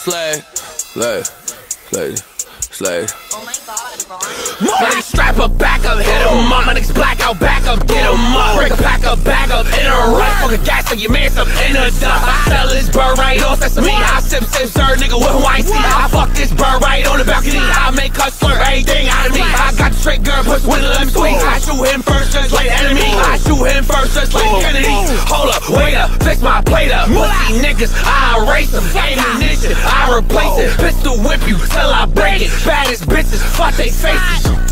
slay, slay, slay, slay. Oh my god, Ron. My niggas strap up, back up, hit 'em up. My niggas black out, back up, get 'em up. Break a pack up, back up, in a rush. Fuck a gas so your man some in a dust. I sell this bird right off, that's me. I sip, sip, sir, nigga, with who I see. I fuck this bird right on the balcony. I make her slurp everything out of me. I got the straight girl, push with a lemon squeeze. I shoot him first, just like enemy. I shoot him first, just like Kennedy. Hold up, wait up, fix my plate up. Pussy niggas, I erase them. Ammunition, I replace it. Pistol whip you till I break it. Baddest bitches, fuck they faces.